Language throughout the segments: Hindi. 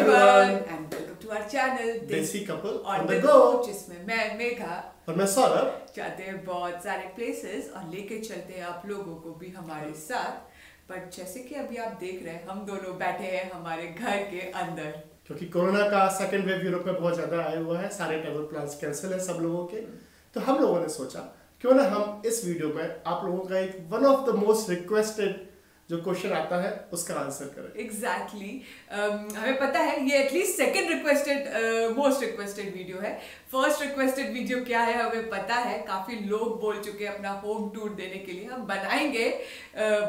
everyone and welcome to our channel desi couple on on the go जिसमें मैं मेघा और मैं सौरभ जाते हैं बहुत सारे प्लेसेस और लेके चलते हैं आप लोगों को भी हमारे साथ। बट जैसे कि अभी आप देख रहे हैं हम दोनों बैठे हैं हमारे घर के अंदर। क्योंकि कोरोना का सेकंड वेव यूरोप में बहुत ज़्यादा आया हुआ है सारे ट्रैवल प्लान्स कैंसिल है सब लोगों के। तो हम लोगों ने सोचा क्यों ना हम इस वीडियो में आप लोगों का एक one of the most requested जो क्वेश्चन आता है उसका आंसर करें। Exactly exactly. um, हमें पता है ये at least second requested most requested video है। फ़र्स्ट रिक्वेस्टेड वीडियो क्या है हमें पता है। काफ़ी लोग बोल चुके हैं अपना होम टूर देने के लिए। हम बनाएँगे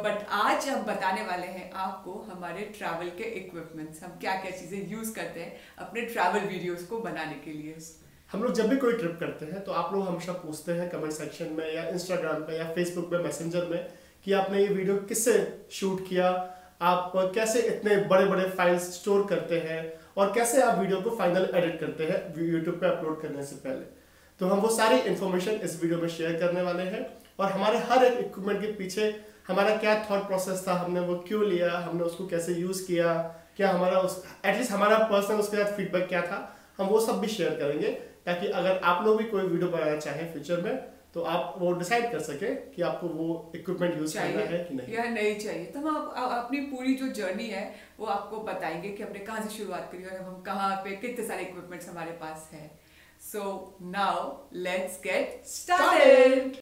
बट uh, आज हम बताने वाले हैं आपको हमारे ट्रैवल के इक्विपमेंट्स हम क्या क्या चीज़ें यूज़ करते हैं अपने ट्रैवल वीडियोस को बनाने के लिए। हम लोग जब भी कोई ट्रिप करते हैं तो आप लोग हमेशा पूछते हैं कमेंट सेक्शन में या इंस्टाग्राम पे या फेसबुक पे मैसेंजर में कि आपने ये वीडियो किससे शूट किया, आप कैसे इतने बड़े बड़े फाइल्स स्टोर करते हैं और कैसे आप वीडियो को फाइनल एडिट करते हैं यूट्यूब पे अपलोड करने से पहले। तो हम वो सारी इन्फॉर्मेशन इस वीडियो में शेयर करने वाले हैं और हमारे हर एक इक्विपमेंट के पीछे हमारा क्या थॉट प्रोसेस था, हमने वो क्यों लिया, हमने उसको कैसे यूज़ किया, क्या हमारा उस एटलीस्ट हमारा पर्सनल उसके साथ फीडबैक क्या था, हम वो सब भी शेयर करेंगे ताकि अगर आप लोग भी कोई वीडियो बनाना चाहें फ्यूचर में तो आप वो डिसाइड कर सके कि आपको वो इक्विपमेंट यूज़ करना है कि नहीं। या नहीं चाहिए। तो हम आप, अपनी पूरी जो जर्नी है वो आपको बताएँगे कि हमने कहाँ से शुरुआत करी और हम कहाँ पे कितने सारे इक्विपमेंट्स हमारे पास है। So now let's get started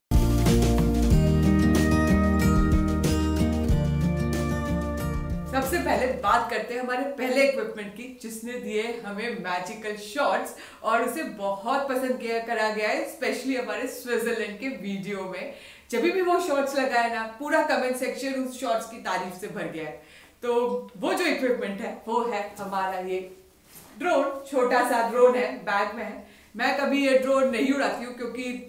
सबसे पहले बात करते हैं हमारे पहले इक्विपमेंट की, जिसने दिए हमें मैजिकल शॉट्स और उसे बहुत पसंद किया, करा गया है स्पेशली हमारे स्विट्जरलैंड के वीडियो में। जब भी वो शॉट्स लगाए ना, पूरा कमेंट सेक्शन उस शॉट्स की तारीफ़ से भर गया है। तो वो जो इक्विपमेंट है, वो है हमारा ये ड्रोन छोटा सा ड्रोन है बैग में है। मैं कभी ये ड्रोन नहीं उड़ाती हूँ, क्योंकि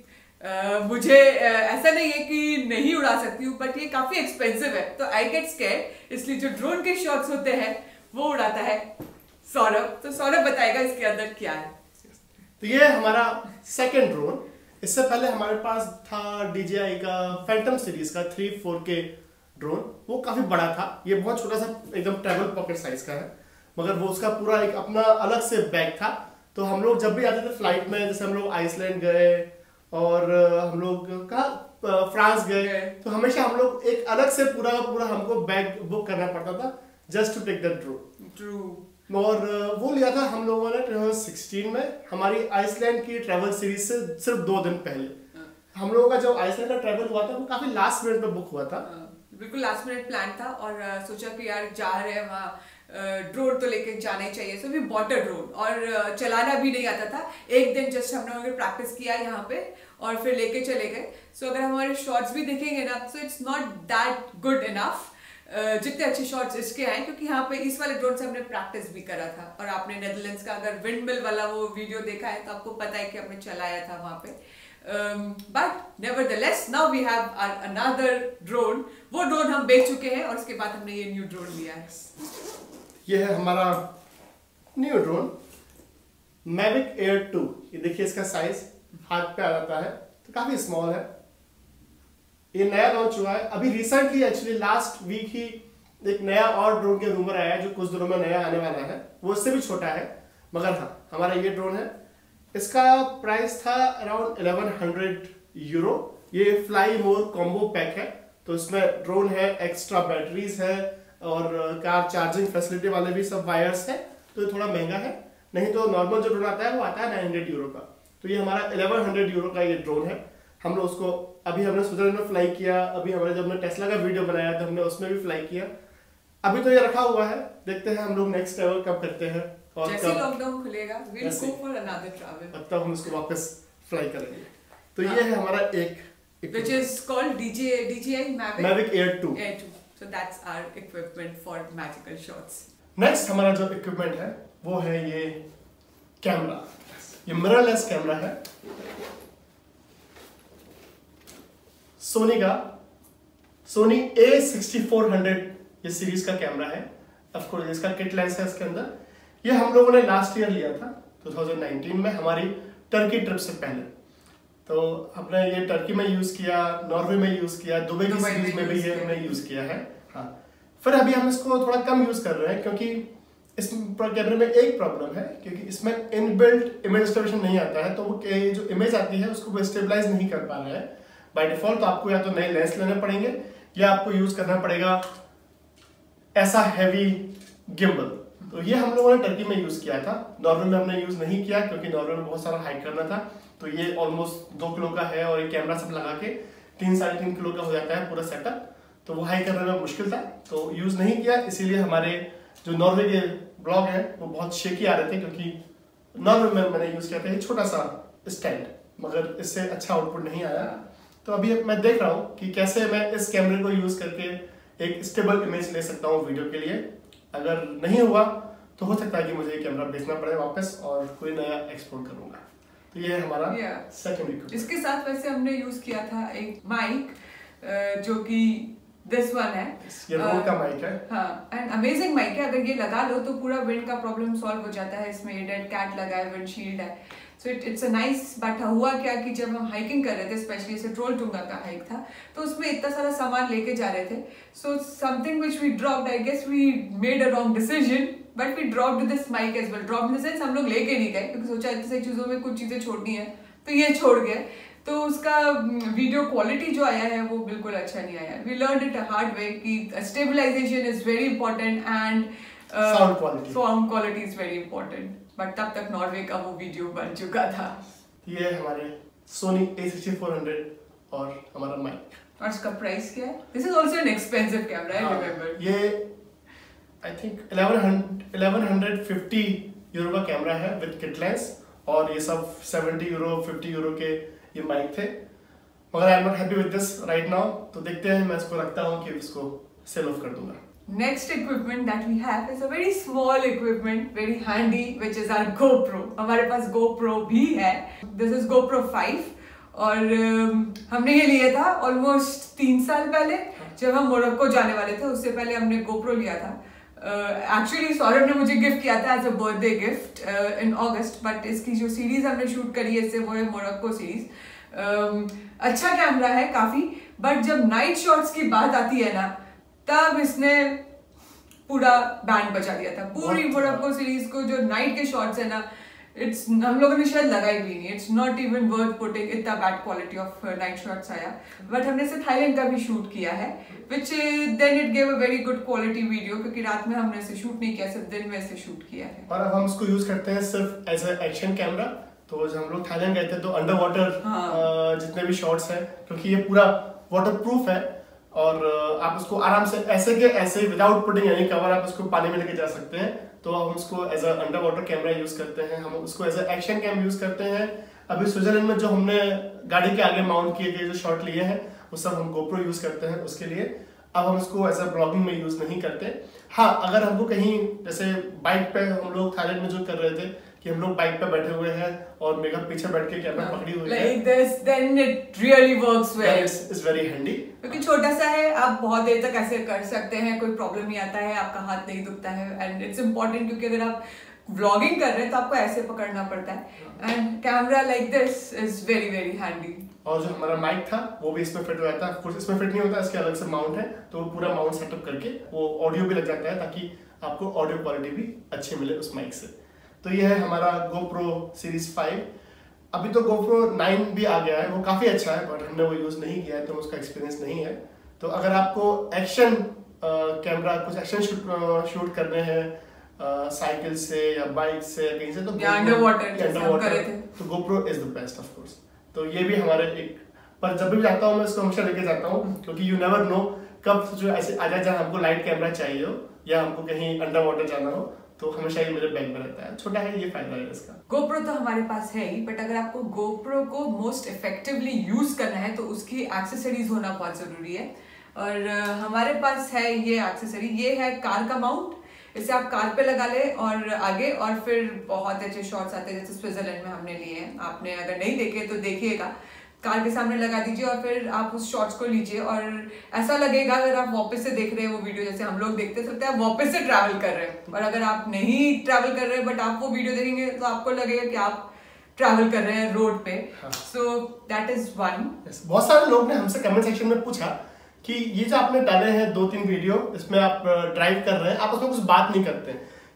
मुझे ऐसा नहीं है कि नहीं उड़ा सकती हूँ बट ये काफ़ी एक्सपेंसिव है। तो आई गेट स्केयर इसलिए जो ड्रोन के शॉट्स होते हैं, वो उड़ाता है सौरभ। तो सौरभ बताएगा इसके अंदर क्या है। तो ये हमारा सेकंड ड्रोन इससे पहले हमारे पास था DJI का फैंटम सीरीज़ का थ्री फोर के ड्रोन वो काफ़ी बड़ा था। ये बहुत छोटा सा, एकदम ट्रेवल पॉकेट साइज़ का है। मगर वो उसका पूरा एक अपना अलग से बैग था। तो हम लोग जब भी आते थे फ़्लाइट में, जैसे हम लोग आइसलैंड गए और हम लोग का फ्रांस गए। तो हमेशा हम लोग एक अलग से पूरा पूरा हमको बैग बुक करना पड़ता था just to take that drone true और वो लिया था हम लोगों ने 2016 में हमारी आइसलैंड की ट्रैवल सीरीज़ से सिर्फ़ दो दिन पहले। हाँ। हम लोगों का जो आइसलैंड का ट्रैवल हुआ था वो काफ़ी लास्ट मिनट में बुक हुआ था। हाँ, बिल्कुल लास्ट मिनट प्लान था और सोचा कि यार जा रहे हैं वहाँ। ड्रोन तो लेके जाना ही चाहिए so we bought a drone और चलाना भी नहीं आता था। एक दिन जस्ट हम लोगों प्रैक्टिस किया यहाँ पे और फिर लेके चले गए। सो अगर हमारे शॉर्ट्स भी देखेंगे ना so it's not that good enough जितने अच्छे शॉट्स इसके आए क्योंकि यहाँ पे इस वाले ड्रोन से हमने प्रैक्टिस भी करा था। और आपने नेदरलैंड्स का अगर विंड मिल वाला वो वीडियो देखा है तो आपको पता है कि हमने चलाया था वहाँ पे। But nevertheless now we have another drone वो ड्रोन हम बेच चुके हैं और उसके बाद हमने ये न्यू ड्रोन लिया है। ये है हमारा new drone Mavic Air two. ये देखिए इसका साइज़ हाथ पे आ जाता है तो काफ़ी स्मॉल है। ये नया लॉन्च हुआ है। अभी रिसेंटली एक्चुअली लास्ट वीक ही एक नया और ड्रोन के रूमर आया है, जो कुछ दिनों में नया आने वाला है। वो इससे भी छोटा है, मगर हाँ हमारा ये ड्रोन है। इसका प्राइस था अराउंड 1100 यूरो ये फ्लाई मोर कॉम्बो पैक है तो इसमें ड्रोन है एक्स्ट्रा बैटरीज है और कार चार्जिंग फैसिलिटी वाले भी सब वायर्स है तो ये थोड़ा महँगा है। नहीं तो नॉर्मल जो ड्रोन आता है वो आता है नाइन यूरो का। तो ये हमारा 1100 यूरो का ये ड्रोन है। हम लोग उसको अभी हमने स्विट्जरलैंड में फ्लाई किया अभी हमारे जब हमने टेस्ला का वीडियो बनाया तो हमने उसमें भी फ्लाई किया। अभी तो ये रखा हुआ है देखते हैं हम लोग नेक्स्ट ट्रैवल कब करते हैं और जैसे लॉकडाउन खुलेगा will go for another travel तब हम इसको वापस फ्लाई करेंगे। तो ये है हमारा एक which is called DJ DJI Mavic Mavic Air 2 Air 2 so that's our equipment for magical shots. Next हमारा जो इक्विपमेंट है, वो है ये कैमरा ये मिररलेस कैमरा है। सोनी का Sony A sixty four hundred ये सीरीज़ का कैमरा है। ऑफकोर्स इसका किट लेंस है इसके अंदर। ये हम लोगों ने लास्ट ईयर लिया था 2019 में, हमारी टर्की ट्रिप से पहले। तो हमने ये टर्की में यूज़ किया नॉर्वे में यूज़ किया दुबई की सीरीज़ में भी ये हमने यूज़ किया है। हाँ। फिर अभी हम इसको थोड़ा कम यूज़ कर रहे हैं क्योंकि इस कैमरे में एक प्रॉब्लम है क्योंकि इसमें इनबिल्ट इमेज स्टेबलाइजेशन नहीं आता है तो वो जो इमेज आती है उसको वो स्टेबलाइज नहीं कर पा रहा है। बाय डिफ़ॉल्ट तो आपको या तो नए लेंस लेने पड़ेंगे या आपको यूज़ करना पड़ेगा ऐसा हैवी गिम्बल तो ये हम लोगों ने टर्की में यूज़ किया था। नॉर्वे में हमने यूज़ नहीं किया क्योंकि नॉर्वे में बहुत सारा हाइक करना था। तो ये ऑलमोस्ट दो किलो का है और ये कैमरा सब लगा के तीन साढ़े तीन किलो का हो जाता है पूरा सेटअप तो वो हाई करने में मुश्किल था। तो यूज़ नहीं किया, इसीलिए हमारे जो नॉर्वे के ब्लॉग हैं, वो बहुत शेकी आ रहे थे क्योंकि नॉर्वे में मैंने यूज़ किया था ये छोटा सा स्टैंड मगर इससे अच्छा आउटपुट नहीं आया। तो अभी मैं देख रहा हूँ कि कैसे मैं इस कैमरे को यूज़ करके एक स्टेबल इमेज ले सकता हूँ वीडियो के लिए। अगर नहीं हुआ तो हो सकता है कि मुझे ये कैमरा बेचना पड़े वापस और कोई नया एक्सपोर्ट करूँगा। तो ये हमारा. सेकंड इसके साथ वैसे हमने यूज़ किया था एक माइक जो कि दिस वन है। ये रोड का माइक है। हाँ एंड अमेजिंग माइक है। अगर ये लगा लो तो पूरा विंड का प्रॉब्लम सॉल्व हो जाता है। इसमें डेड कैट लगा है विंडशील्ड है। So it it's a nice but हुआ क्या कि जब हम हाइकिंग कर रहे थे स्पेशली से ट्रोल टूँगा का हाइक था तो उसमें इतना सारा सामान लेके जा रहे थे। So something which we dropped I guess we made a wrong decision but we dropped this mic as well drop in the sense हम लोग लेके नहीं गए क्योंकि सोचा इतनी सारी चीज़ों में कुछ चीज़ें छोड़नी है तो ये छोड़ गए। तो उसका वीडियो क्वालिटी जो आया है वो बिल्कुल अच्छा नहीं आया। We learn it hard way कि stabilization is very important and sound quality is very important but तब तक नॉर्वे का वो वीडियो बन चुका था। ये है हमारे Sony A sixty four hundred और हमारा माइक और इसका प्राइस क्या है? This is also an expensive camera I remember ये I think eleven hundred fifty euro का कैमरा है विद किट लेंस और ये सब सेवेंटी यूरो फिफ्टी यूरो के ये माइक थे मगर I am not happy with this right now तो देखते हैं मैं इसको रखता हूँ कि इसको सेल ऑफ़ कर दूँगा Next equipment that we have is a very small equipment, very handy, which is our GoPro. हमारे पास GoPro भी है. This is GoPro 5 और um, हमने ये लिया था ऑलमोस्ट तीन साल पहले जब हम मोरक्को जाने वाले थे उससे पहले हमने GoPro लिया था एक्चुअली सौरभ ने मुझे गिफ्ट किया था as a birthday gift in August but इसकी जो सीरीज़ हमने शूट करी है इससे वो है मोरक्को सीरीज़ अच्छा कैमरा है काफ़ी बट जब नाइट शॉट्स की बात आती है ना तब इसने पूरा बैंड बचा दिया था. पूरी मोरक्को सीरीज़ को जो नाइट के शॉट्स है ना इट्स हम लोगों ने शायद लगाई भी नहीं। It's not even worth putting इतना bad quality of night shots आया। बट हमने इसे थाईलैंड का भी शूट किया है which then it gave a very good quality video क्योंकि रात में हमने इसे शूट नहीं किया सिर्फ़ दिन में इसे शूट किया है। और अब हम इसको यूज़ करते हैं सिर्फ़ एज एक्शन कैमरा तो जब हम लोग थाईलैंड गए थे तो अंडर वाटर हाँ। जितने भी शॉट्स हैं क्योंकि ये पूरा वाटर प्रूफ है और आप उसको आराम से ऐसे के ऐसे विदाउट पुटिंग एनी कवर आप उसको पानी में लेके जा सकते हैं। तो हम उसको as under water camera use करते हैं, हम उसको एज एक्शन कैम यूज़ करते हैं। अभी स्विट्जरलैंड में जो हमने गाड़ी के आगे माउंट किए गए जो शॉट लिए हैं, वो सब हम गोप्रो यूज़ करते हैं उसके लिए। अब हम उसको एज अ ब्लॉगिंग में यूज़ नहीं करते। हाँ अगर हमको कहीं जैसे बाइक पे हम लोग थाईलैंड में जो कर रहे थे कि हम लोग बाइक पे बैठे हुए हैं और मेकअप पीछे बैठ के कैमरा पकड़ी हुई है। Like this then it really works well it's very handy क्योंकि छोटा सा है आप बहुत देर तक ऐसे कर सकते हैं कोई प्रॉब्लम नहीं आता है आपका हाथ नहीं दुखता है एंड इट्स इम्पोर्टेंट क्योंकि अगर आप व्लॉगिंग कर रहे हैं तो आपको ऐसे पकड़ना पड़ता है। And camera like this is very very handy और जो हमारा माइक था, वो भी इसमें फिट हो। जाता है इसमें फिट नहीं होता, इसके अलग से माउंट है तो वो पूरा माउंट सेटअप करके वो ऑडियो भी लग जाता है, ताकि आपको ऑडियो क्वालिटी भी अच्छी मिले उस माइक से। तो ये है हमारा GoPro सीरीज़ 5 अभी तो GoPro 9 भी आ गया है, वो काफ़ी अच्छा है बट हमने वो यूज़ नहीं किया है तो उसका एक्सपीरियंस नहीं है। तो अगर आपको एक्शन कैमरा कुछ एक्शन शूट करने हैं साइकिल से या बाइक से या कहीं से तो रहे थे। तो GoPro is the best of course तो ये भी हमारे एक पर जब भी जाता हूँ मैं इसको हमेशा लेके जाता हूँ क्योंकि यू नेवर नो कब जो ऐसे आ जाए जहाँ हमको लाइट कैमरा चाहिए हो या हमको कहीं अंडर वाटर जाना हो तो हमेशा ये मेरे बैग में रहता है। छोटा है ये फ़ायदा है इसका। GoPro तो हमारे पास है ही बट अगर आपको GoPro को मोस्ट इफेक्टिवली यूज़ करना है तो उसकी एक्सेसरीज होना बहुत ज़रूरी है। और हमारे पास है ये एक्सेसरी ये है कार का माउंट इसे आप कार पे लगा ले और आगे और फिर बहुत अच्छे शॉट्स आते हैं जैसे स्विट्जरलैंड में हमने लिए हैं। आपने अगर नहीं देखे तो देखिएगा। कार के सामने लगा दीजिए और फिर आप उस शॉट्स को लीजिए और ऐसा लगेगा अगर आप वापस से देख रहे हैं वो वीडियो जैसे हम लोग देखते सकते हैं आप वापस से ट्रैवल कर रहे हैं। और अगर आप नहीं ट्रैवल कर रहे बट आप वो वीडियो देखेंगे तो आपको लगेगा कि आप ट्रैवल कर रहे हैं रोड पे। सो दैट इज़ वन बहुत सारे लोग ने हमसे कमेंट सेक्शन में पूछा कि ये जो आपने डाले हैं दो तीन वीडियो, इसमें आप ड्राइव कर रहे हैं, आप उसमें कुछ बात नहीं करते।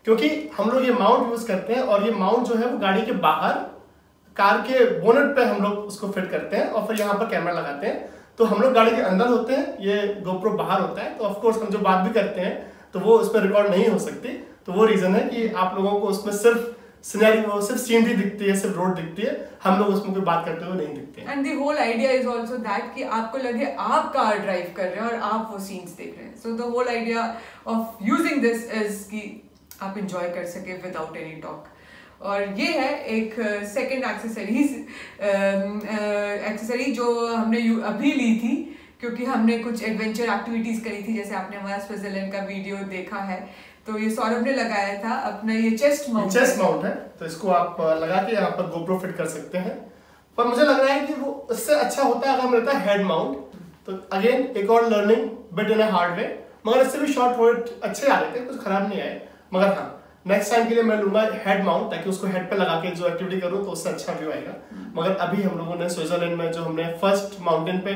क्योंकि हम लोग ये माउंट यूज़ करते हैं और ये माउंट जो है वो गाड़ी के बाहर, कार के बोनट पे हम लोग उसको फिट करते हैं और फिर यहाँ पर कैमरा लगाते हैं। तो हम लोग गाड़ी के अंदर होते हैं, ये गोप्रो बाहर होता है तो ऑफकोर्स हम जो बात भी करते हैं तो वो उस पर रिकॉर्ड नहीं हो सकती। तो वो रीजन है कि आप लोगों को उसमें सिर्फ़ सिनेरियो सिर्फ़ सीनरी दिखती है, सिर्फ़ रोड दिखती है, हम लोग उसमें कोई बात करते हुए नहीं दिखते and the whole idea is also that कि आपको लगे आप कार ड्राइव कर रहे हैं और आप वो सीन्स देख रहे हैं। So the whole idea of using this is कि आप इंजॉय कर सके विदाउट एनी टॉक और ये है एक सेकंड एक्सेसरीज एक्सेसरी जो हमने अभी ली थी, क्योंकि हमने कुछ एडवेंचर एक्टिविटीज़ करी थी, जैसे आपने हमारा स्विट्जरलैंड का वीडियो देखा है। तो ये सौरभ ने लगाया था अपना ये चेस्ट माउंट चेस्ट माउंट है। तो इसको आप लगा के यहाँ पर गोप्रो फिट कर सकते हैं। पर मुझे लग रहा है कि वो इससे अच्छा होता है अगर हम रहता हेड माउंट तो अगेन एक और learning bit in hard way मगर इससे भी शॉर्ट वर्ड अच्छे आ रहे थे, कुछ खराब नहीं आए। मगर हाँ नेक्स्ट टाइम के लिए मैं लूँगा हेड माउंट ताकि उसको हेड पे लगा के जो एक्टिविटी करूँ तो उससे अच्छा व्यू आएगा। मगर अभी हम लोगों ने स्विट्जरलैंड में जो हमने फ़र्स्ट माउंटेन पे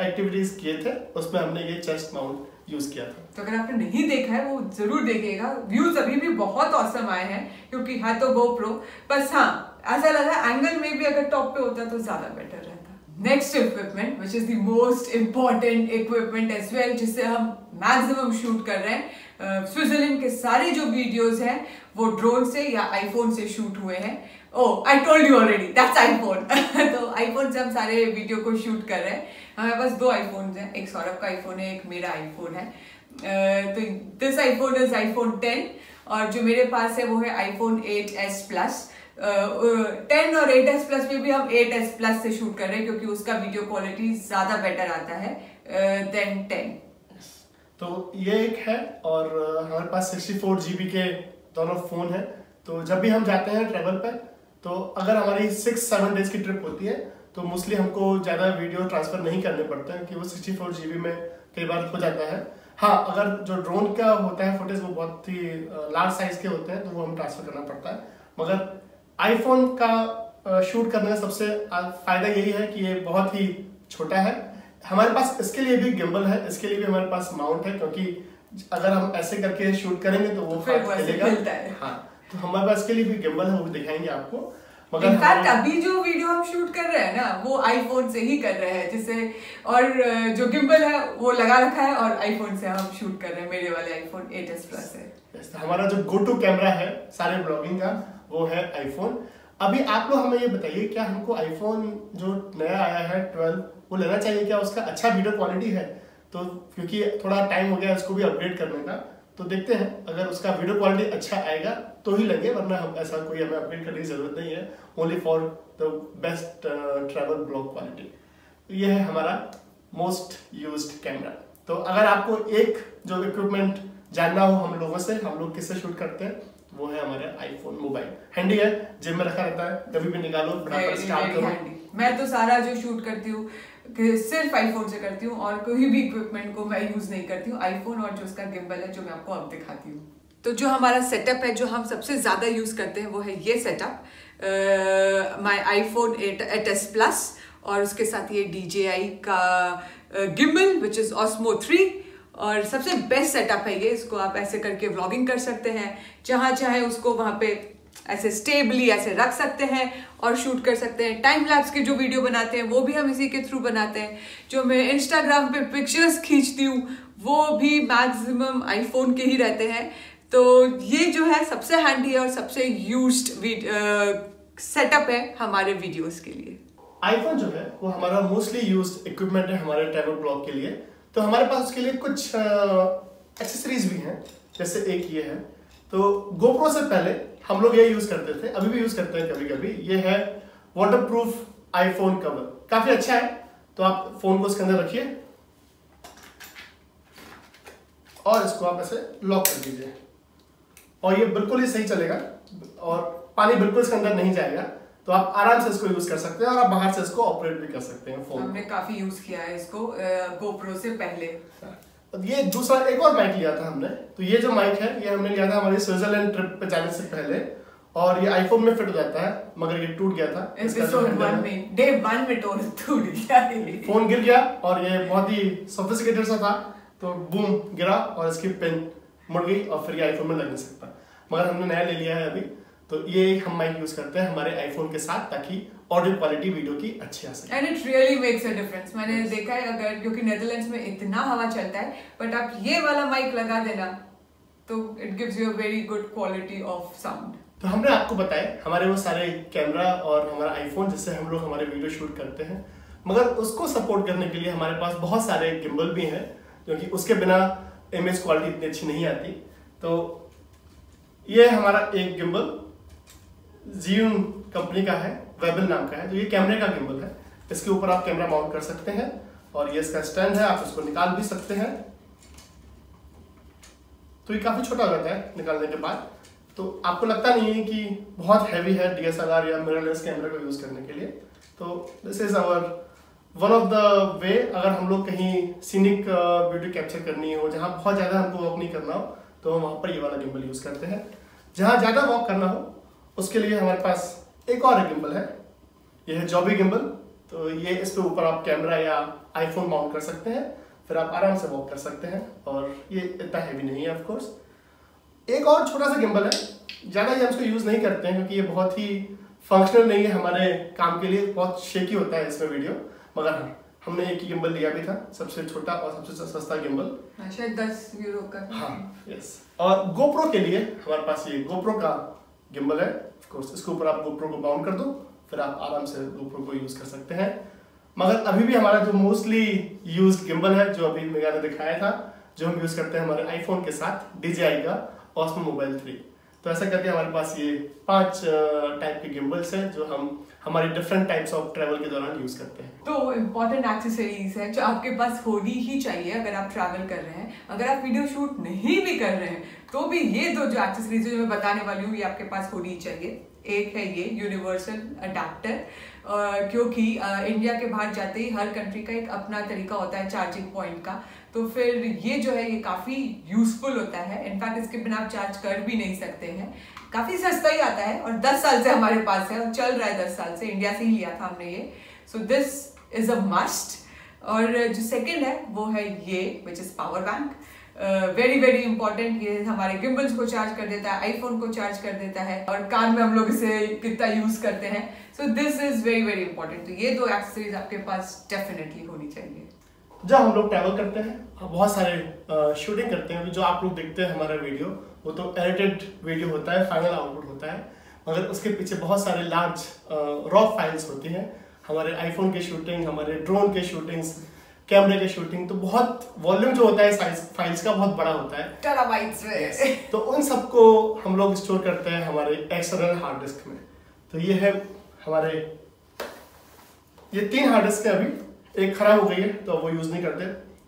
एक्टिविटीज़ किए थे, उसमें हमने ये चेस्ट माउंट यूज़ किया था। तो अगर आपने नहीं देखा है, वो ज़रूर देखेगा। व्यूज़ अभी भी बहुत औसम आए हैं, क्योंकि है तो गो प्रो बस हाँ ऐसा लगा एंगल में भी अगर टॉप पे होता तो ज़्यादा बेटर रहता। Next equipment which is the most important equipment as well जिससे हम मैक्सिमम शूट कर रहे हैं। स्विट्जरलैंड के सारे जो वीडियोस हैं, वो ड्रोन से या आईफोन से शूट हुए हैं। ओ I told you already that's iPhone तो आईफोन से हम सारे वीडियो को शूट कर रहे हैं। हमारे पास दो आईफोन हैं, एक सौरभ का आईफोन है, एक मेरा आईफोन है। तो this iPhone is iPhone ten और जो मेरे पास है वो है iPhone eight S plus ten और एट एस प्लस में भी हम एट एस प्लस से शूट कर रहे हैं क्योंकि उसका वीडियो क्वालिटी ज़्यादा बेटर आता है देन टेन तो ये एक है और हमारे पास सिक्सटी फोर जीबी के दोनों फ़ोन है। तो जब भी हम जाते हैं ट्रेवल पर तो अगर हमारी सिक्स सेवन डेज़ की ट्रिप होती है तो मोस्टली हमको ज़्यादा वीडियो ट्रांसफ़र नहीं करने पड़ते हैं कि वो सिक्सटी फोर जी में कई बार हो जाता है। हाँ अगर जो ड्रोन का होता है फुटेज वो बहुत ही लार्ज साइज़ के होते हैं तो वो हमें ट्रांसफ़र करना पड़ता है। मगर आईफोन का शूट करने का सबसे फ़ायदा यही है कि ये बहुत ही छोटा है। हमारे पास इसके लिए भी गिम्बल है इसके लिए भी हमारे पास माउंट है क्योंकि अगर हम ऐसे करके शूट करेंगे तो वो खेलेगा हाँ। तो हमारे पास इसके लिए भी गिम्बल है वो दिखाएँगे आपको। मगर इनफैक्ट अभी जो वीडियो हम शूट कर रहे हैं ना वो आईफोन से ही कर रहे हैं जिससे और जो गिम्बल है वो लगा रखा है और आईफोन से हम शूट कर रहे हैं मेरे वाले आईफोन 8s प्लस है। तो हमारा जो गो टू कैमरा है सारे ब्लॉगिंग का वो है आईफोन अभी आप लोग हमें ये बताइए क्या हमको आईफोन जो नया आया है ट्वेल्व वो लेना चाहिए क्या? उसका अच्छा वीडियो क्वालिटी है? तो क्योंकि थोड़ा टाइम हो गया उसको भी अपडेट करने का तो देखते हैं अगर उसका वीडियो क्वालिटी अच्छा आएगा तो ही लेंगे वरना हम ऐसा कोई हमें अपडेट करने की ज़रूरत नहीं है। Only for the best travel blog quality ये है हमारा मोस्ट यूज़ कैमरा तो अगर आपको एक जो इक्विपमेंट जानना हो हम लोगों से हम लोग किससे शूट करते हैं वो है हमारे आईफोन मोबाइल हैंडी है जिम में रखा रहता है कभी भी निकालो स्टार्ट करो। मैं तो सारा जो शूट करती हूँ सिर्फ़ आईफोन से करती हूँ और कोई भी इक्विपमेंट को मैं यूज़ नहीं करती हूँ। आईफोन और जो उसका गिम्बल है जो मैं आपको अब दिखाती हूँ। तो जो हमारा सेटअप है, जो हम सबसे ज़्यादा यूज़ करते हैं, वो है ये setup my iPhone eight eight S plus और उसके साथ ये डी जे आई का gimbal which is Osmo three और सबसे बेस्ट सेटअप है ये, इसको आप ऐसे करके व्लॉगिंग कर सकते हैं। जहाँ चाहे उसको वहाँ पे ऐसे स्टेबली ऐसे रख सकते हैं और शूट कर सकते हैं। टाइम लैब्स के जो वीडियो बनाते हैं, वो भी हम इसी के थ्रू बनाते हैं। जो मैं इंस्टाग्राम पे पिक्चर्स खींचती हूँ, वो भी मैक्सिमम आईफोन के ही रहते हैं। तो ये जो है सबसे हैंडी और सबसे यूज़ सेटअप है हमारे वीडियोस के लिए। आईफोन जो है, वो हमारा मोस्टली यूज़ इक्विपमेंट है हमारे ट्रैवल ब्लॉग के लिए। तो हमारे पास उसके लिए कुछ एक्सेसरीज भी हैं, जैसे एक ये है। तो गोप्रो से पहले हम लोग ये यूज़ करते थे, अभी भी यूज़ करते हैं कभी कभी ये है वाटर प्रूफ आईफोन कवर काफ़ी अच्छा है तो आप फ़ोन को इसके अंदर रखिए। और इसको आप ऐसे लॉक कर दीजिए। और ये बिल्कुल ही सही चलेगा और पानी बिल्कुल इसके अंदर नहीं जाएगा तो आप आराम से इसको यूज़ कर सकते हैं और आप बाहर से इसको ऑपरेट भी कर सकते हैं फ़ोन हमने काफ़ी यूज़ किया है इसको गोप्रो से पहले। हाँ। ये दूसरा एक और माइक लिया था हमने तो ये जो माइक है ये हमने लिया था हमारी स्विट्जरलैंड ट्रिप पे जाने से पहले और ये आईफोन में फिट हो जाता है मगर ये टूट गया था। डे वन में टूट गया फ़ोन गिर गया और ये बहुत ही सोफिस्टिकेटेड सा था तो बूम गिरा और इसकी पिन मुड़ गई और फिर ये आईफोन में लग नहीं सकता। मगर हमने नया ले लिया है अभी तो ये हम माइक यूज़ करते हैं हमारे आईफोन के साथ ताकि ऑडियो क्वालिटी वीडियो की अच्छी आ सके। And it really makes a difference मैंने yes. देखा है अगर क्योंकि नेदरलैंड्स में इतना हवा चलता है बट आप ये वाला माइक लगा देना तो it gives you a very good quality of sound तो हमने आपको बताया हमारे वो सारे कैमरा और हमारा आईफोन जिससे हम लोग हमारे वीडियो शूट करते हैं। मगर उसको सपोर्ट करने के लिए हमारे पास बहुत सारे गिम्बल भी हैं क्योंकि उसके बिना इमेज क्वालिटी इतनी अच्छी नहीं आती। तो ये हमारा एक गिम्बल जीवन कंपनी का है वेबल नाम का है तो ये कैमरे का गिम्बल है। इसके ऊपर आप कैमरा माउंट कर सकते हैं और ये इसका स्टैंड है, आप इसको निकाल भी सकते हैं। तो ये काफ़ी छोटा हो जाता है निकालने के बाद। तो आपको लगता नहीं है कि बहुत हैवी है डीएसएलआर या मिररलेस कैमरा को यूज़ करने के लिए। तो this is our one of the way अगर हम लोग कहीं सीनिक वीडियो कैप्चर करनी हो, जहाँ बहुत ज़्यादा हमको वॉक नहीं करना हो तो हम वहाँ पर ये वाला गिम्बल यूज़ करते हैं। जहाँ ज़्यादा वॉक करना हो, उसके लिए हमारे पास एक और गिम्बल है। यह है जॉबी गिम्बल तो ये इस पे ऊपर आप कैमरा या आईफोन माउंट कर सकते हैं। फिर आप आराम से वॉक कर सकते हैं। और ये इतना हैवी नहीं है ऑफकोर्स एक और छोटा सा गिम्बल है। ज़्यादा हम इसको यूज़ नहीं करते हैं, क्योंकि ये बहुत ही फंक्शनल नहीं है। हमारे काम के लिए बहुत शेकी होता है इसमें वीडियो मगर हाँ हमने एक ही गिम्बल लिया भी था सबसे छोटा और सबसे सस्ता गिम्बल हाँ, शायद दस यूरो का। हाँ यस और गोप्रो के लिए हमारे पास ये गोप्रो का गिम्बल है। कोर्स इसके ऊपर आप गोप्रो को बाउंड कर दो फिर आप आराम से गोप्रो को यूज़ कर सकते हैं। मगर अभी भी हमारा जो मोस्टली यूज़ गिम्बल है जो अभी मेगा ने दिखाया था जो हम यूज़ करते हैं हमारे आईफोन के साथ डीजीआई का ऑस्मो मोबाइल थ्री तो ऐसा करके हमारे पास ये पाँच टाइप के गिम्बल्स हैं जो हम, हमारे डिफरेंट टाइप्स ऑफ़ ट्रैवल के दौरान यूज़ करते हैं। तो इम्पोर्टेंट एक्सेसरीज है जो आपके पास होनी ही चाहिए अगर आप ट्रैवल कर रहे हैं। अगर आप वीडियो शूट नहीं भी कर रहे हैं तो भी ये दो जो एक्सेसरीज जो मैं बताने वाली हूँ, ये आपके पास होनी चाहिए। एक है ये यूनिवर्सल अडेप्टर क्योंकि इंडिया के बाहर जाते ही हर कंट्री का एक अपना तरीका होता है चार्जिंग पॉइंट का। तो फिर ये जो है, ये काफ़ी यूजफुल होता है। इनफैक्ट इसके बिना आप चार्ज कर भी नहीं सकते हैं। काफ़ी सस्ता ही आता है और 10 साल से हमारे पास है और चल रहा है 10 साल से। इंडिया से ही लिया था हमने ये। So this is a must और जो सेकेंड है, वो है ये which is power bank very very important ये हमारे गिम्बल्स को चार्ज कर देता है आईफोन को चार्ज कर देता है और कार में हम लोग इसे कितना यूज़ करते हैं। So this is very very important तो ये दो एक्सेसरीज आपके पास डेफिनेटली होनी चाहिए। जब हम लोग ट्रैवल करते हैं बहुत सारे शूटिंग करते हैं जो आप लोग देखते हैं हमारा वीडियो वो तो एडिटेड वीडियो होता है फाइनल आउटपुट होता है। मगर उसके पीछे बहुत सारे लार्ज रॉ फाइल्स होती हैं। हमारे आईफोन के शूटिंग हमारे ड्रोन के शूटिंग्स कैमरे के शूटिंग तो बहुत वॉल्यूम जो होता है साइज़ फाइल्स का बहुत बड़ा होता है। टेराबाइट्स में। तो उन सबको हम लोग स्टोर करते हैं हमारे एक्सटर्नल हार्ड डिस्क में। तो ये है हमारे ये तीन हार्ड डिस्क है अभी। एक खराब हो गई है तो वो यूज़ नहीं करते।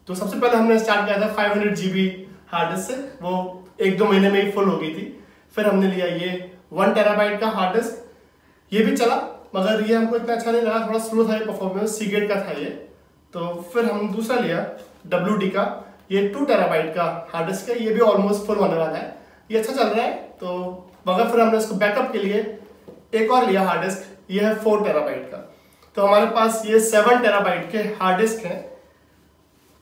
तो सबसे पहले हमने स्टार्ट किया था five hundred GB hard disk से। वो एक दो महीने में ही फुल हो गई थी। फिर हमने लिया ये वन टेराबाइट का हार्ड डिस्क ये भी चला, मगर ये हमको इतना अच्छा नहीं लगा, थोड़ा स्लो था ये परफॉर्मेंस सीगेट का था ये। तो फिर हम दूसरा लिया WD का। ये टू टेराबाइट का हार्ड डिस्क है, ये भी ऑलमोस्ट फुल होने वाला है। ये अच्छा चल रहा है तो मगर फिर हमने इसको बैकअप के लिए एक और लिया हार्ड डिस्क ये है फोर टेराबाइट का। तो हमारे पास ये सेवन टेराबाइट के हार्ड डिस्क हैं।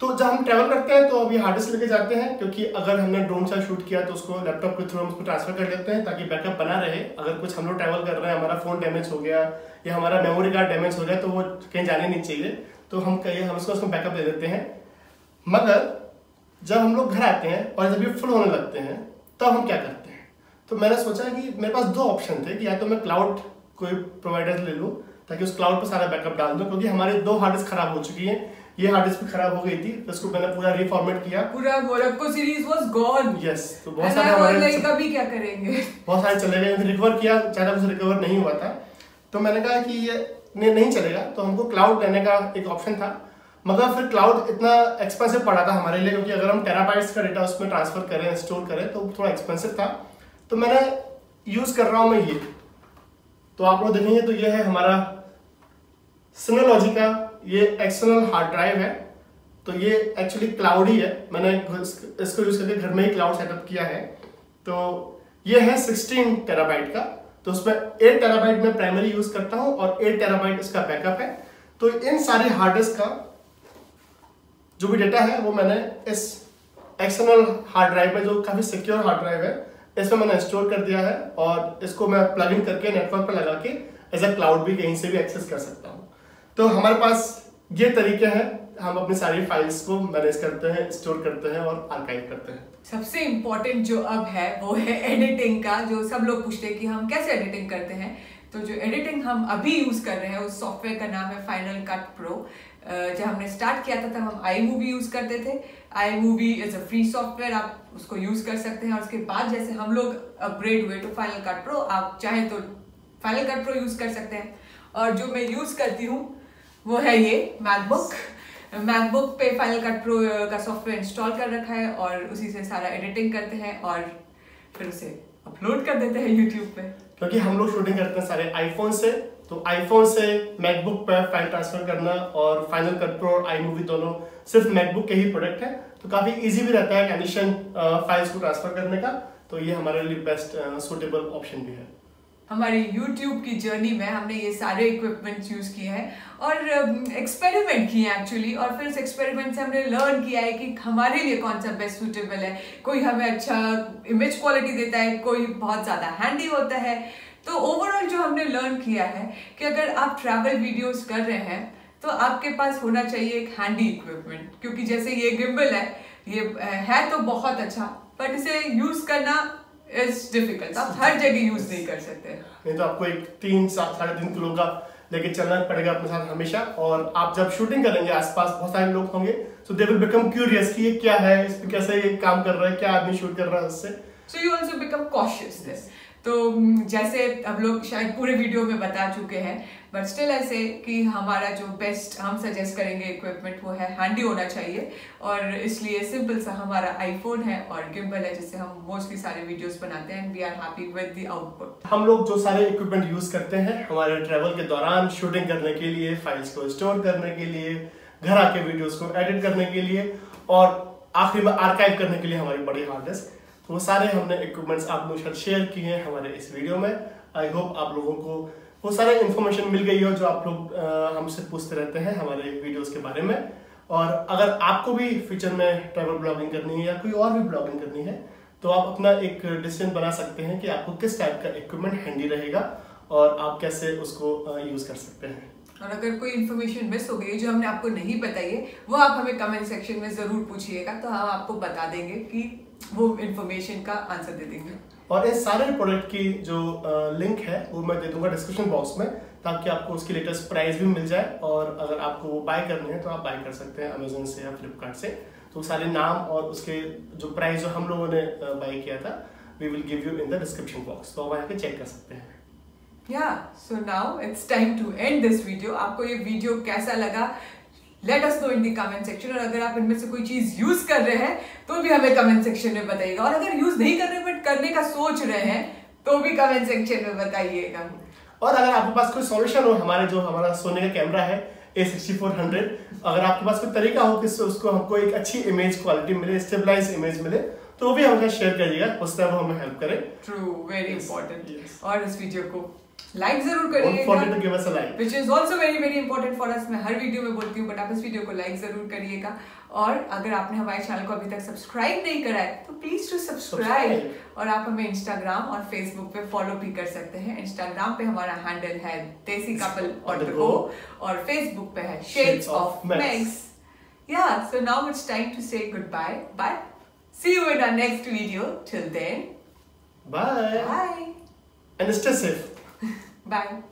तो जब हम ट्रैवल करते हैं तो अभी हार्ड डिस्क लेके जाते हैं, क्योंकि अगर हमने ड्रोन से शूट किया तो उसको लैपटॉप के थ्रू हम उसको ट्रांसफ़र कर लेते हैं, ताकि बैकअप बना रहे। अगर कुछ हम लोग ट्रैवल कर रहे हैं, हमारा फ़ोन डैमेज हो गया, या हमारा मेमोरी कार्ड डैमेज हो गया तो वो कहीं जाने नहीं चाहिए। तो हम कहिए हम उसको उसको बैकअप दे देते हैं। मगर जब हम लोग घर आते हैं, और जब ये फुल होने लगते हैं, तब हम क्या करते हैं? तो मैंने सोचा कि मेरे पास दो ऑप्शन थे, कि या तो मैं क्लाउड कोई प्रोवाइडर ले लूँ ताकि उस क्लाउड पर सारा बैकअप डाल दो क्योंकि हमारे दो हार्ड डिस्क खराब हो चुकी हैं। ये हार्ड डिस्क भी खराब हो गई थी तो उसको मैंने पूरा रिफॉर्मेट किया। पूरा Morocco series was gone yes तो बहुत सारे हमारे लाइक अभी क्या करेंगे? बहुत सारे चले गए रिकवर किया ज़्यादा कुछ रिकवर नहीं हुआ था। तो मैंने कहा कि ये नहीं, नहीं चलेगा तो हमको क्लाउड लेने का एक ऑप्शन था। मगर फिर क्लाउड इतना एक्सपेंसिव पड़ा था हमारे लिए क्योंकि अगर हम टेराबाइट्स का डेटा उसमें ट्रांसफ़र करें स्टोर करें तो थोड़ा एक्सपेंसिव था। तो मैंने यूज़ कर रहा हूँ मैं ये। तो आप लोग देखेंगे तो ये है हमारा सिनोलॉजी का ये एक्सटर्नल हार्ड ड्राइव है तो ये एक्चुअली क्लाउड ही। है मैंने इसको यूज़ करके घर में ही क्लाउड सेटअप किया है। तो ये है 16 टेराबाइट का तो उसमें 8 टेराबाइट में प्राइमरी यूज़ करता हूँ और 8 टेराबाइट इसका बैकअप है। तो इन सारे हार्ड डिस्क का जो भी डेटा है, वो मैंने इस एक्सटर्नल हार्ड ड्राइव में, जो काफ़ी सिक्योर हार्ड ड्राइव है, इसमें मैंने स्टोर कर दिया है और इसको मैं प्लग इन करके नेटवर्क पर लगा के एज अ क्लाउड भी कहीं से भी एक्सेस कर सकता हूँ। तो हमारे पास ये तरीके हैं। हम अपनी सारी फाइल्स को मैनेज करते हैं स्टोर करते हैं और आर्काइव करते हैं। सबसे इम्पोर्टेंट जो अब है, वो है एडिटिंग का, जो सब लोग पूछते हैं कि हम कैसे एडिटिंग करते हैं। तो जो एडिटिंग हम अभी यूज़ कर रहे हैं, उस सॉफ्टवेयर का नाम है फाइनल कट प्रो जब हमने स्टार्ट किया था, तब हम आई मूवी यूज़ करते थे। IMovie is a free software आप उसको यूज़ कर सकते हैं। और उसके बाद जैसे हम लोग अपग्रेड हुए टू फाइनल कट प्रो आप चाहे तो फाइनल कट प्रो यूज़ कर सकते हैं। और जो मैं यूज़ करती हूँ वो है ये मैकबुक मैकबुक पे फाइनल कट प्रो का सॉफ्टवेयर इंस्टॉल कर रखा है और उसी से सारा एडिटिंग करते हैं और फिर उसे अपलोड कर देते हैं यूट्यूब पे. क्योंकि हम लोग शूटिंग करते हैं सारे आईफोन से तो आईफोन से मैकबुक पर फ़ाइल ट्रांसफ़र करना और फाइनल कट प्रो और आई मूवी दोनों सिर्फ़ मैकबुक के ही प्रोडक्ट है तो काफ़ी इजी भी रहता है एनिशन फाइल्स को ट्रांसफ़र करने का तो ये हमारे लिए बेस्ट सुटेबल ऑप्शन भी है। हमारी YouTube की जर्नी में हमने ये सारे इक्विपमेंट्स यूज़ किए हैं और एक्सपेरिमेंट किए हैं एक्चुअली और फिर इस एक्सपेरिमेंट से हमने लर्न किया है कि हमारे लिए कौन सा बेस्ट सुटेबल है। कोई हमें अच्छा इमेज क्वालिटी देता है, कोई बहुत ज़्यादा हैंडी होता है। तो ओवरऑल जो हमने लर्न किया है कि अगर आप ट्रैवल वीडियोस कर रहे हैं तो आपके पास होना चाहिए एक हैंडी इक्विपमेंट क्योंकि जैसे ये गिम्बल है, ये, है तो बहुत अच्छा बट इसे यूज़ करना इज़ डिफ़िकल्ट आप हर जगह यूज़ नहीं कर सकते। नहीं तो आपको एक तीन सात साढ़े तीन किलो का लेके चलना पड़ेगा अपने साथ हमेशा। और आप जब शूटिंग करेंगे आसपास बहुत सारे लोग होंगे so they will become curious कि ये क्या है इस पे कैसे ये काम कर रहा है क्या आदमी शूट कर रहा है उससे। So you also become cautious तो जैसे हम लोग शायद पूरे वीडियो में बता चुके हैं बट स्टिल ऐसे कि हमारा जो बेस्ट हम सजेस्ट करेंगे इक्विपमेंट वो है हैंडी होना चाहिए। और इसलिए सिंपल सा हमारा आईफोन है और गिम्बल है, जिससे हम मोस्टली सारे वीडियोस बनाते हैं we are happy with the output हम लोग जो सारे इक्विपमेंट यूज़ करते हैं, हमारे ट्रेवल के दौरान शूटिंग करने के लिए फाइल्स को स्टोर करने के लिए, घर आके वीडियोस को एडिट करने के लिए, और आखिरी में आर्काइव करने के लिए हमारी बड़ी हार्ड डिस्क तो वो सारे हमने इक्विपमेंट्स आप लोगों के साथ शेयर किए हैं हमारे इस वीडियो में। आई होप आप लोगों को वो सारे इन्फॉर्मेशन मिल गई हो जो आप लोग हमसे पूछते रहते हैं हमारे वीडियोस के बारे में। और अगर आपको भी फ्यूचर में ट्रैवल ब्लॉगिंग करनी है या कोई और भी ब्लॉगिंग करनी है तो आप अपना एक डिसीज़न बना सकते हैं कि आपको किस टाइप का इक्विपमेंट हैंडी रहेगा और आप कैसे उसको यूज़ कर सकते हैं। और अगर कोई इन्फॉर्मेशन मिस हो गई जो हमने आपको नहीं बताई है, वो आप हमें कमेंट सेक्शन में ज़रूर पूछिएगा तो हम आपको बता देंगे कि वो इन्फॉर्मेशन का आंसर दे देंगे। और इस सारे प्रोडक्ट की जो लिंक है वो मैं दे दूँगा डिस्क्रिप्शन बॉक्स में ताकि आपको उसकी लेटेस्ट प्राइस भी मिल जाए और अगर आपको वो बाय करने हैं तो आप बाय कर सकते हैं अमेजोन से या फ्लिपकार्ट से। तो सारे नाम और उसके जो प्राइस जो हम लोगों ने बाय किया था we will give you in the description box तो आप वहाँ चेक कर सकते हैं। Yeah so now it's time to end this video आपको ये वीडियो कैसा लगा? Let us know in the comment section और अगर आप इनमें से कोई चीज़ यूज़ कर रहे हैं तो भी हमें कमेंट सेक्शन में बताइएगा। और अगर यूज़ नहीं कर रहे बट करने का सोच रहे हैं तो भी कमेंट सेक्शन में बताइएगा। और अगर आपके पास कोई सॉल्यूशन हो हमारे जो हमारा सोने का कैमरा है ए सिक्सटी फोर हंड्रेड अगर आपके पास कोई तरीका हो कि उसको हमको एक अच्छी इमेज क्वालिटी मिले स्टेबलाइज इमेज मिले तो भी हमें शेयर करिएगा उस तरह वो हमें हेल्प करे। ट्रू वेरी इंपॉर्टेंट और इस वीडियो को लाइक ज़रूर करिएगा। Which is also very very important for us मैं हर वीडियो में बोलती हूँ बट आप इस वीडियो को लाइक ज़रूर करिएगा। और अगर आपने हमारे चैनल को अभी तक सब्सक्राइब नहीं करा है तो प्लीज़ टू सब्सक्राइब और आप हमें इंस्टाग्राम और फेसबुक पे फॉलो भी कर सकते हैं। इंस्टाग्राम पे हमारा हैंडल है देसी कपल और गो और फेसबुक पे है shades of Max yeah so now it's time to say good bye bye see you in our next video till then bye bye and stay safe Bye.